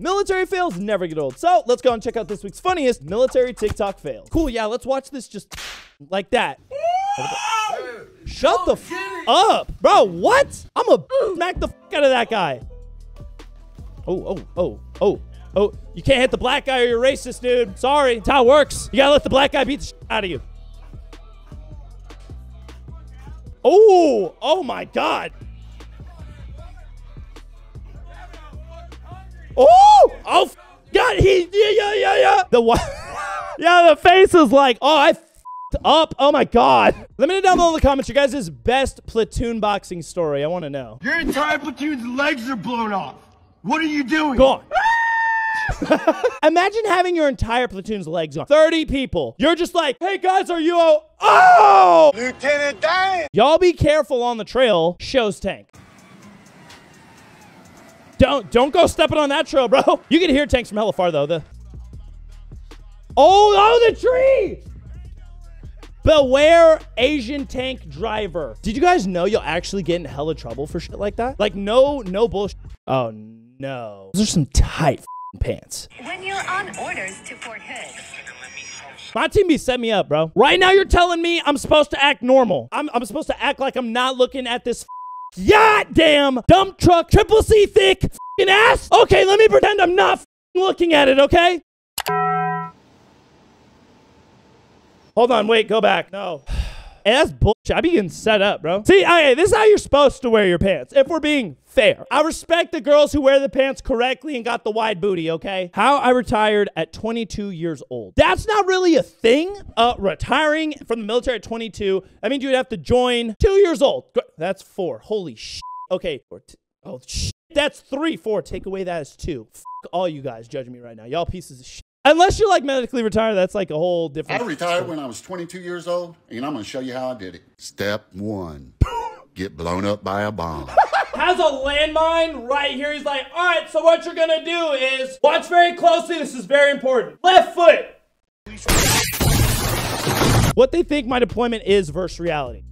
Military fails never get old. So let's go and check out this week's funniest military TikTok fail. Cool, yeah, let's watch this just like that. Shut the f up, bro. What? I'm gonna smack the f out of that guy. Oh, oh, oh, oh, oh. You can't hit the black guy or you're racist, dude. Sorry. That's how it works. You gotta let the black guy beat the out of you. Oh, oh my God. Oh, oh, f- God, he, yeah, yeah, yeah, yeah. The what? yeah, the face is like, oh, I f- up. Oh my God. Let me know down below in the comments your guys' best platoon boxing story. I want to know. Your entire platoon's legs are blown off. What are you doing? Go on. Imagine having your entire platoon's legs on. 30 people. You're just like, hey guys, are you oh? Oh! Lieutenant Dan! Y'all be careful on the trail. Shows tank. Don't don't go stepping on that trail, bro. You can hear tanks from hella far though. The Oh, oh, the tree! Beware Asian tank driver. Did you guys know you'll actually get in hella trouble for shit like that? Like no, no bullshit. Oh no. Those are some tight pants. When you're on orders to Fort Hood, My team be set me up, bro. Right now, you're telling me I'm supposed to act normal. I'm, I'm supposed to act like I'm not looking at this goddamn dump truck, triple C thick fing ass. Okay, let me pretend I'm not fing looking at it, okay? Hold on, wait, go back. No. Hey, that's bullshit. I be getting set up, bro. See, okay, this is how you're supposed to wear your pants. If we're being fair, I respect the girls who wear the pants correctly and got the wide booty. Okay, how I retired at 22 years old. That's not really a thing. Uh, retiring from the military at 22. that means you'd have to join two years old. That's four. Holy shit. Okay. Oh shit. That's three. Four. Take away that is two. F- all you guys judging me right now. Y'all pieces of shit. Unless you're like medically retired, that's like a whole different. I retired when I was 22 years old, and I'm going to show you how I did it. Step one get blown up by a bomb. has a landmine right here. He's like, all right, so what you're gonna do is watch very closely. This is very important. Left foot. What they think my deployment is versus reality.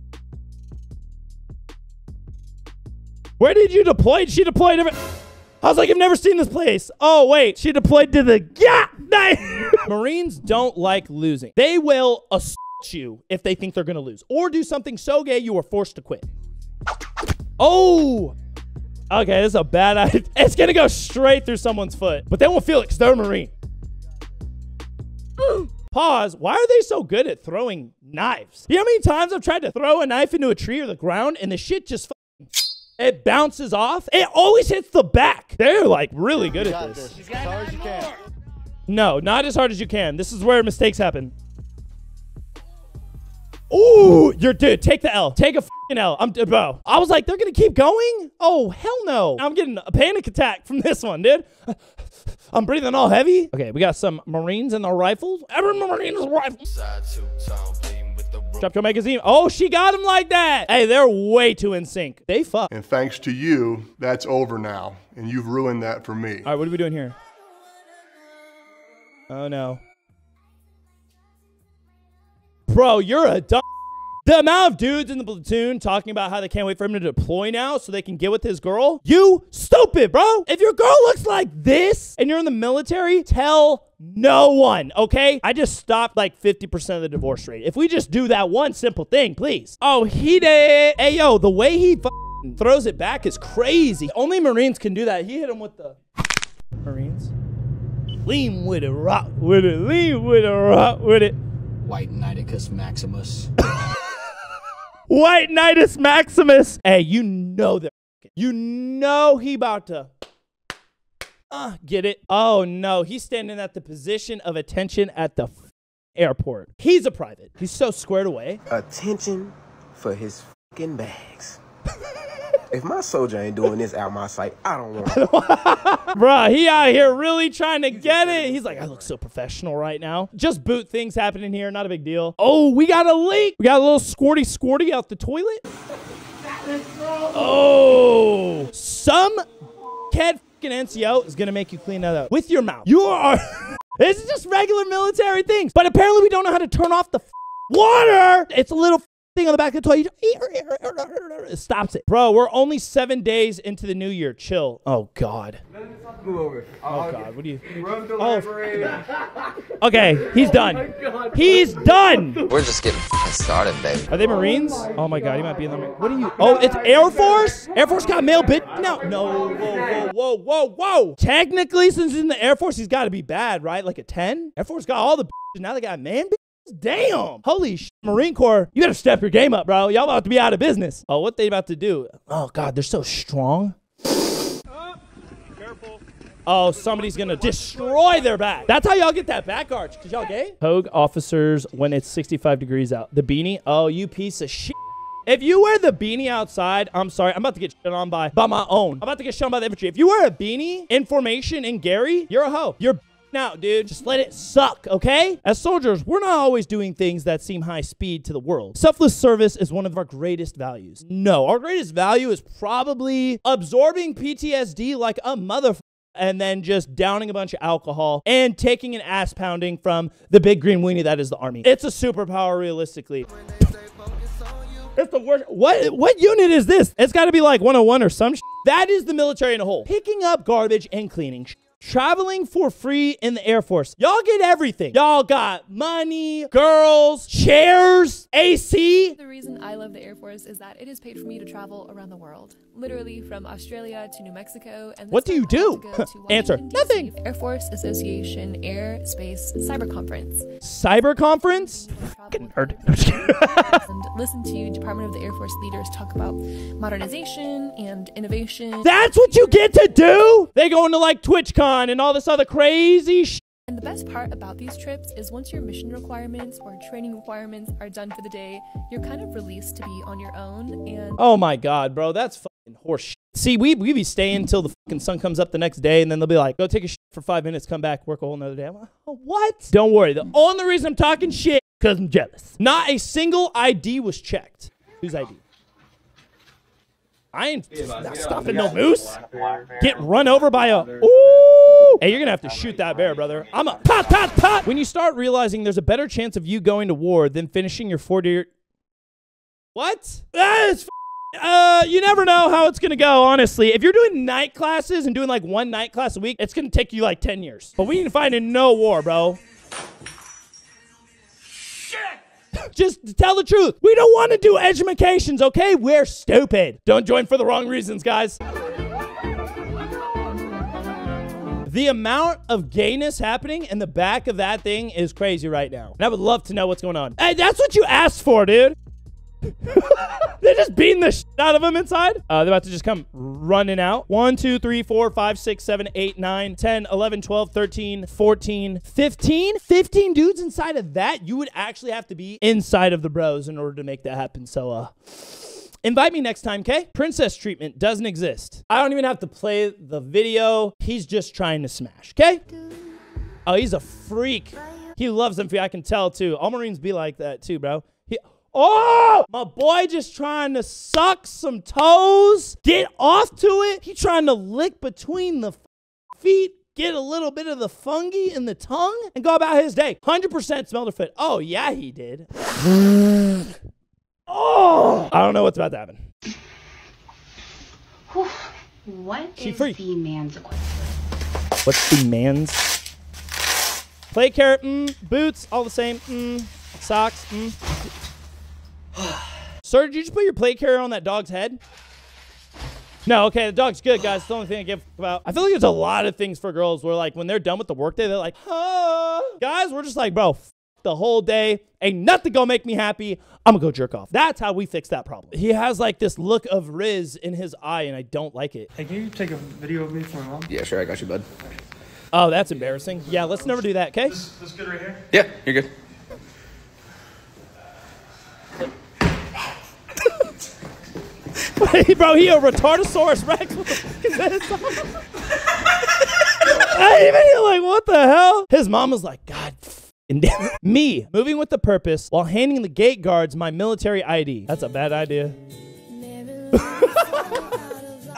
Where did you deploy? She deployed. Every- I was like, I've never seen this place. Oh wait, she deployed to the yeah. Marines don't like losing. They will assault you if they think they're gonna lose, or do something so gay you are forced to quit. Oh! Okay, this is a bad idea. It's gonna go straight through someone's foot. But they won't feel it because they're a Marine. Pause. Why are they so good at throwing knives? You know how many times I've tried to throw a knife into a tree or the ground and the shit just f- it bounces off? It always hits the back. They're like really good at this. No, not as hard as you can. This is where mistakes happen. Ooh, you're dude. Take the L. Take a fucking L. I'm bro. I was like, they're gonna keep going. Oh hell no! I'm getting a panic attack from this one, dude. I'm breathing all heavy. Okay, we got some Marines and their rifles. Every Marine is rifles. Drop your magazine. Oh, she got him like that. Hey, they're way too in sync. They fuck. And thanks to you, that's over now. And you've ruined that for me. All right, what are we doing here? Oh no. Bro, you're a dumb. The amount of dudes in the platoon talking about how they can't wait for him to deploy now so they can get with his girl. You stupid, bro. If your girl looks like this and you're in the military, tell no one, okay? I just stopped like 50% of the divorce rate. If we just do that one simple thing, please. Oh, he did. Hey, yo, the way he throws it back is crazy. Only Marines can do that. He hit him with the Marines. Lean with it, rock with it, lean with it, rock with it. White Knighticus Maximus. White Knightus Maximus. Hey, you know that. You know he about to. Uh, get it? Oh no, he's standing at the position of attention at the airport. He's a private. He's so squared away. attention for his fucking bags. if my soldier ain't doing this out my sight, I don't want it. Bruh, he out here really trying to get it. He's like, I look so professional right now. Just boot things happening here, not a big deal. Oh, we got a leak. We got a little squirty squirty out the toilet. Oh, some kid fucking NCO is gonna make you clean that up with your mouth. You are. this is just regular military things, but apparently we don't know how to turn off the water. It's a little f- thing on the back of the toy. It stops it. Bro, we're only seven days into the new year. Chill. Oh, God. Oh, God. What do you. Oh. Okay, he's done. He's done. We're just getting started, baby. Are they Marines? Oh my God, he might be in the. What are you? Oh, it's Air Force. Air Force got male bit. No, no. Whoa, whoa, whoa, whoa, whoa. Technically, since he's in the Air Force, he's got to be bad, right? Like a ten. Air Force got all the. bitches, Now they got man. Damn. Holy sh! Marine Corps, you better step your game up, bro. Y'all about to be out of business. Oh, what they about to do? Oh God, they're so strong. Oh, somebody's gonna destroy their back. That's how y'all get that back arch. Cause y'all gay? POG officers when it's 65 degrees out. The beanie. Oh, you piece of shit. If you wear the beanie outside, I'm sorry, I'm about to get shit on by by my own. I'm about to get shit on by the infantry. If you wear a beanie in formation in Gary, you're a hoe. You're now, dude. Just let it suck, okay? As soldiers, we're not always doing things that seem high speed to the world. Selfless service is one of our greatest values. No, our greatest value is probably absorbing PTSD like a mother and then just downing a bunch of alcohol and taking an ass pounding from the big green weenie that is the army. It's a superpower, realistically. It's the worst. What what unit is this? It's got to be like 101 or some. That is the military in a whole. Picking up garbage and cleaning. Sh- Traveling for free in the Air Force. Y'all get everything. Y'all got money, girls, chairs, AC. The reason I love the Air Force is that it has paid for me to travel around the world, literally from Australia to New Mexico. And What do you do? to to Answer. Washington, Nothing. Air Force Association Air Space Cyber Conference. Cyber conference. Travel Nerd. I'm just and listen to Department of the Air Force leaders talk about modernization and innovation. That's what you get to do. They go into like TwitchCon and all this other crazy sh- And the best part about these trips is once your mission requirements or training requirements are done for the day, you're kind of released to be on your own and Oh my god, bro, that's fucking horse shit. See, we we be staying till the fucking sun comes up the next day, and then they'll be like, "Go take a shit for five minutes, come back, work a whole nother day." I'm like, "Oh, what? Don't worry. The only reason I'm talking shit because I'm jealous. Not a single ID was checked. Whose ID? I ain't not stopping no moose. Get run over by a. Ooh! Hey, you're gonna have to shoot that bear, brother. I'm a pop, pop, pop. When you start realizing there's a better chance of you going to war than finishing your 40 year. What? That is. Uh, you never know how it's gonna go. Honestly, if you're doing night classes and doing like one night class a week, it's gonna take you like 10 years. But we need to find a no war, bro. Shit! Just tell the truth. We don't want to do edumacations, okay? We're stupid. Don't join for the wrong reasons, guys. The amount of gayness happening in the back of that thing is crazy right now. And I would love to know what's going on. Hey, that's what you asked for, dude. They're just beating the shit out of them inside. Uh, they're about to just come running out. 1, 2, 3, 4, 5, 6, 7, 8, 9, 10, 11, 12, 13, 14, 15. 15 dudes inside of that. You would actually have to be inside of the bros in order to make that happen. So, uh, Invite me next time, okay? Princess treatment doesn't exist. I don't even have to play the video. He's just trying to smash, okay? Oh, he's a freak. He loves them. I can tell too. All Marines be like that too, bro. He, oh, my boy just trying to suck some toes. Get off to it. He trying to lick between the feet. Get a little bit of the fungi in the tongue and go about his day. 100% smelled her foot. Oh, yeah, he did. Oh, I don't know what's about to happen. What She is free. the man's equipment? What's the man's? Plate carrier, mm. Boots, all the same, mm. Socks, mm. Sir, did you just put your plate carrier on that dog's head? No, okay, the dog's good, guys. It's the only thing I give about. I feel like there's a lot of things for girls where, like, when they're done with the workday, they're like, huh. Guys, we're just like, bro, the whole day. Ain't nothing gonna make me happy. I'm gonna go jerk off. That's how we fix that problem. He has, like, this look of Riz in his eye, and I don't like it. Hey, can you take a video of me for my mom? Yeah, sure, I got you, bud. Oh, that's embarrassing. Yeah, let's never do that, okay? This, this good right here? Yeah, you're good. Hey, bro, he a retardosaurus rex. What the fuck is this? I even hear like, what the hell? His mom was like, God. F***ing. Me moving with the purpose while handing the gate guards my military ID. That's a bad idea.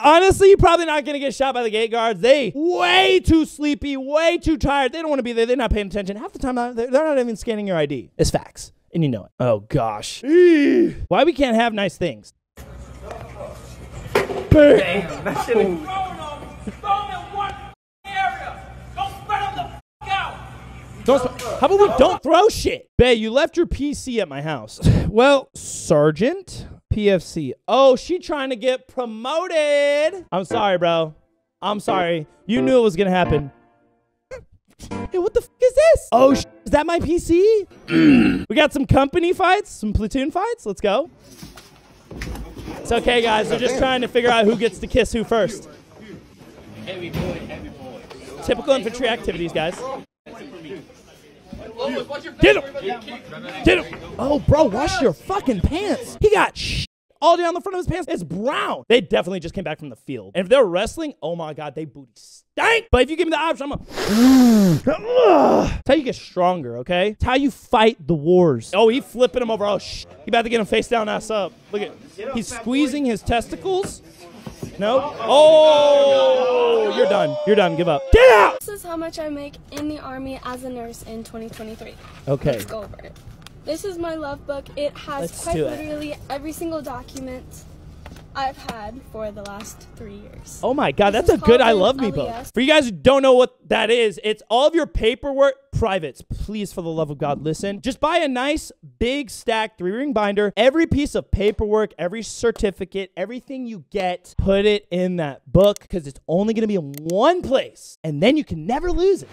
Honestly, you're probably not gonna get shot by the gate guards. They way too sleepy, way too tired. They don't want to be there. They're not paying attention. Half the time, they're they're not even scanning your ID. It's facts. And you know it. Oh gosh. Why we can't have nice things? Damn, that shit is- Don't sp- How about we don't throw shit? Bay, you left your PC at my house. well, Sergeant PFC. Oh, she trying to get promoted. I'm sorry, bro. I'm sorry. You knew it was gonna happen. Hey, what the f- is this? Oh, sh- is that my PC? we got some company fights, some platoon fights. Let's go. It's okay, guys. They're just trying to figure out who gets to kiss who first. Typical infantry activities, guys. Get him! Get him! Oh, bro, wash your fucking pants. He got sh- all down the front of his pants. It's brown. They definitely just came back from the field. And if they're wrestling, oh my god, they booty stank. But if you give me the option, I'm a. It's how you get stronger, okay? It's how you fight the wars. Oh, he flipping him over. Oh, sh. He about to get him face down, ass up. Look at. He's squeezing his testicles. No. Oh, you're done. You're done. Give up. Get out. This is how much I make in the Army as a nurse in 2023. Okay. Let's go over it. This is my love book. It has Let's quite literally every single document I've had for the last three years. Oh my God, This that's a good I love me book. For you guys who don't know what that is, it's all of your paperwork, privates. Please, for the love of God, listen. Just buy a nice big stack three ring binder. Every piece of paperwork, every certificate, everything you get, put it in that book because it's only going to be in one place and then you can never lose it.